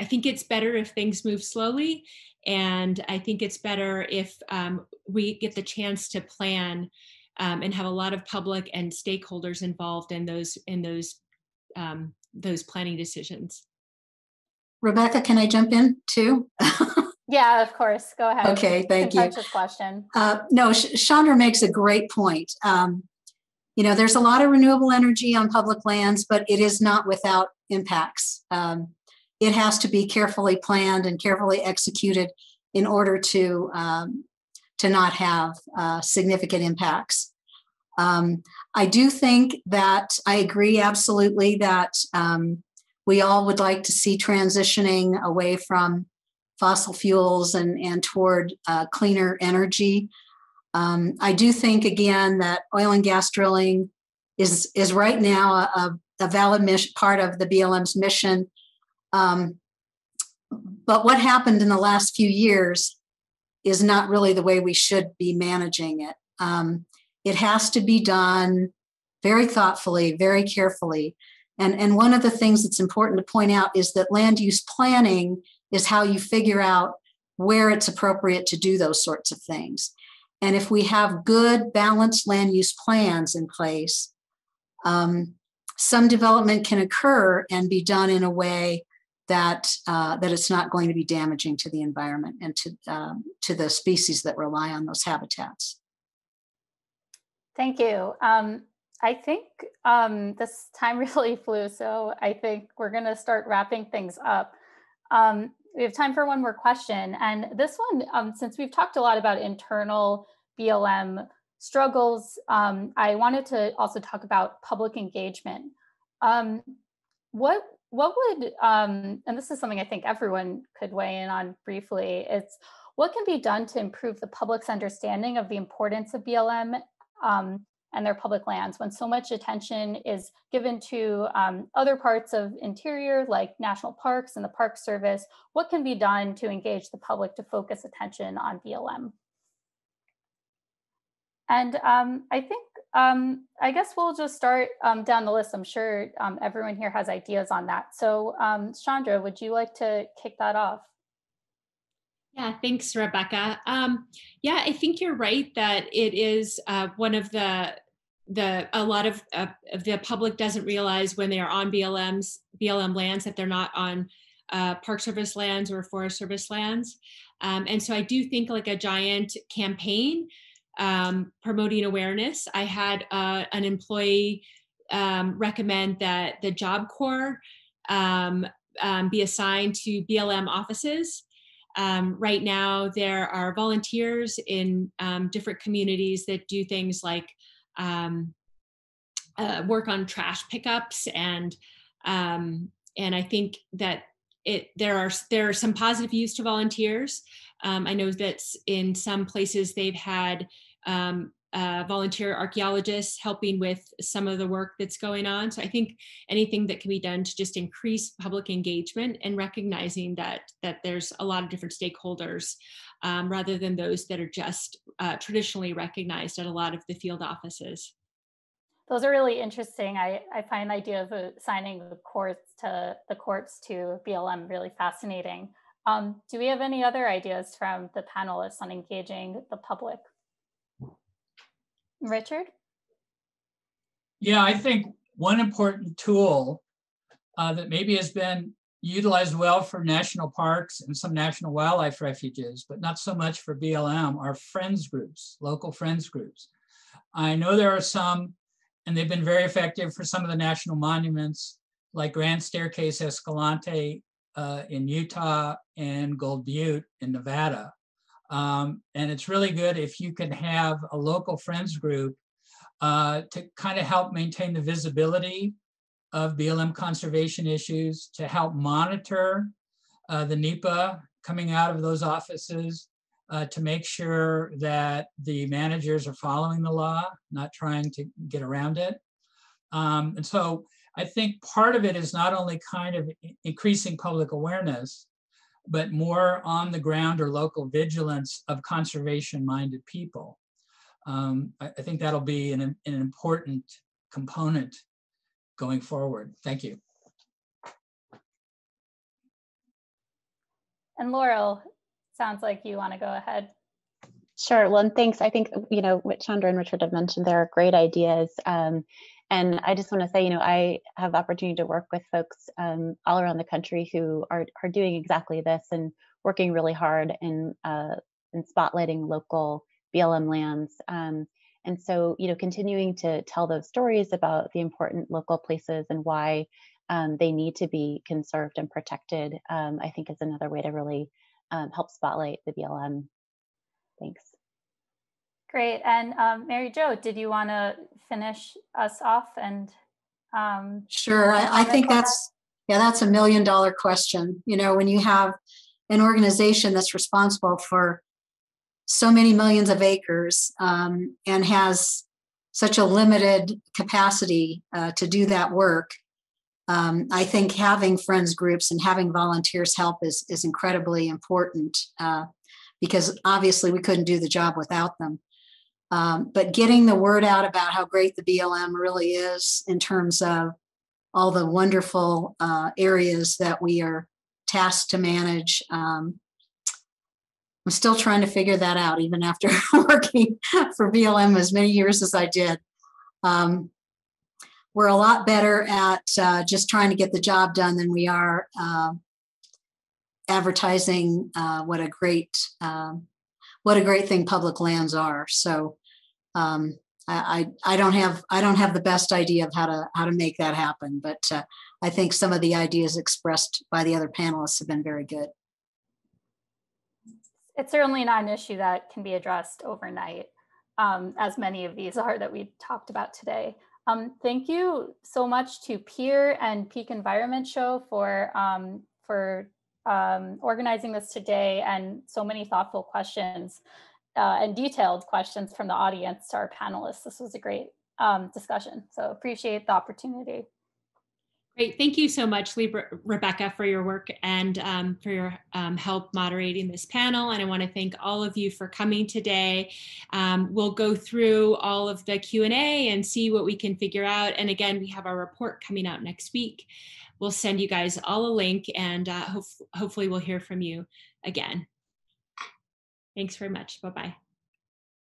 I think it's better if things move slowly. And I think it's better if um, we get the chance to plan um, and have a lot of public and stakeholders involved in those in those um, those planning decisions. Rebecca, can I jump in too? [LAUGHS] yeah, of course. Go ahead. Okay, thank you. you. question. Uh, no, Chandra makes a great point. Um, you know, there's a lot of renewable energy on public lands, but it is not without impacts. Um, it has to be carefully planned and carefully executed in order to um, to not have uh, significant impacts. Um, I do think that I agree absolutely that um, we all would like to see transitioning away from fossil fuels and, and toward uh, cleaner energy. Um, I do think again that oil and gas drilling is is right now a, a valid mission, part of the BLM's mission um, but what happened in the last few years is not really the way we should be managing it. Um, it has to be done very thoughtfully, very carefully. And, and one of the things that's important to point out is that land use planning is how you figure out where it's appropriate to do those sorts of things. And if we have good, balanced land use plans in place, um, some development can occur and be done in a way that uh, that it's not going to be damaging to the environment and to um, to the species that rely on those habitats. Thank you. Um, I think um, this time [LAUGHS] really flew, so I think we're going to start wrapping things up. Um, we have time for one more question, and this one, um, since we've talked a lot about internal BLM struggles, um, I wanted to also talk about public engagement. what what would um, and this is something i think everyone could weigh in on briefly it's what can be done to improve the public's understanding of the importance of blm um, and their public lands when so much attention is given to um, other parts of interior like national parks and the park service what can be done to engage the public to focus attention on blm and um, i think um, I guess we'll just start um, down the list. I'm sure um, everyone here has ideas on that. So um, Chandra, would you like to kick that off? Yeah, thanks, Rebecca. Um, yeah, I think you're right that it is uh, one of the the a lot of, uh, the public doesn't realize when they are on BLM's BLM lands that they're not on uh, Park Service lands or Forest Service lands. Um, and so I do think like a giant campaign um, promoting awareness. I had uh, an employee um, recommend that the Job Corps um, um, be assigned to BLM offices. Um, right now, there are volunteers in different communities that do things like uh, work on trash pickups and and I think that it there are there are some positive use to volunteers. Um, I know that in some places they've had um, uh, volunteer archaeologists helping with some of the work that's going on. So I think anything that can be done to just increase public engagement and recognizing that that there's a lot of different stakeholders um, rather than those that are just uh, traditionally recognized at a lot of the field offices those are really interesting. I, I find the idea of assigning the Corps to the Corps to BLM really fascinating. Um, do we have any other ideas from the panelists on engaging the public? Richard? Yeah, I think one important tool uh, that maybe has been utilized well for national parks and some national wildlife refuges, but not so much for BLM, are friends groups, local friends groups. I know there are some and they've been very effective for some of the national monuments like Grand Staircase Escalante uh, in Utah and Gold Butte in Nevada. Um, and it's really good if you can have a local friends group uh, to kind of help maintain the visibility of BLM conservation issues, to help monitor uh, the NEPA coming out of those offices, uh, to make sure that the managers are following the law, not trying to get around it. Um, and so I think part of it is not only kind of increasing public awareness, but more on the ground or local vigilance of conservation minded people. Um, I, I, think that'll be an, an important component going forward. Thank you. And Laurel, sounds like you want to go ahead. Sure. Well, and thanks. I think, you know, what Chandra and Richard have mentioned, there are great ideas. Um, and I just want to say, you know, I have opportunity to work with folks um, all around the country who are, are doing exactly this and working really hard in, uh, in spotlighting local BLM lands. Um, and so, you know, continuing to tell those stories about the important local places and why um, they need to be conserved and protected, um, I think is another way to really um, help spotlight the BLM. Thanks. Great. And um, Mary Jo, did you want to finish us off and? Um, sure. I, I think that's, yeah, that's a million dollar question. You know, when you have an organization that's responsible for so many millions of acres um, and has such a limited capacity uh, to do that work, um, I think having friends groups and having volunteers help is is incredibly important uh, because obviously we couldn't do the job without them. Um, but getting the word out about how great the BLM really is in terms of all the wonderful uh, areas that we are tasked to manage. Um, I'm still trying to figure that out, even after [LAUGHS] working for BLM as many years as I did. Um, we're a lot better at uh, just trying to get the job done than we are uh, advertising uh, what a great um, what a great thing public lands are. So um, I, I don't have I don't have the best idea of how to how to make that happen, but uh, I think some of the ideas expressed by the other panelists have been very good. It's certainly not an issue that can be addressed overnight, um, as many of these are that we talked about today. Um, thank you so much to Peer and Peak Environment Show for, um, for um, organizing this today and so many thoughtful questions uh, and detailed questions from the audience to our panelists. This was a great um, discussion, so appreciate the opportunity. Great. Thank you so much, Lee- Rebecca, for your work and um, for your um, help moderating this panel. And I want to thank all of you for coming today. Um, we'll go through all of the Q&A and see what we can figure out. And again, we have our report coming out next week. We'll send you guys all a link and uh, hope hopefully we'll hear from you again. Thanks very much. Bye-bye.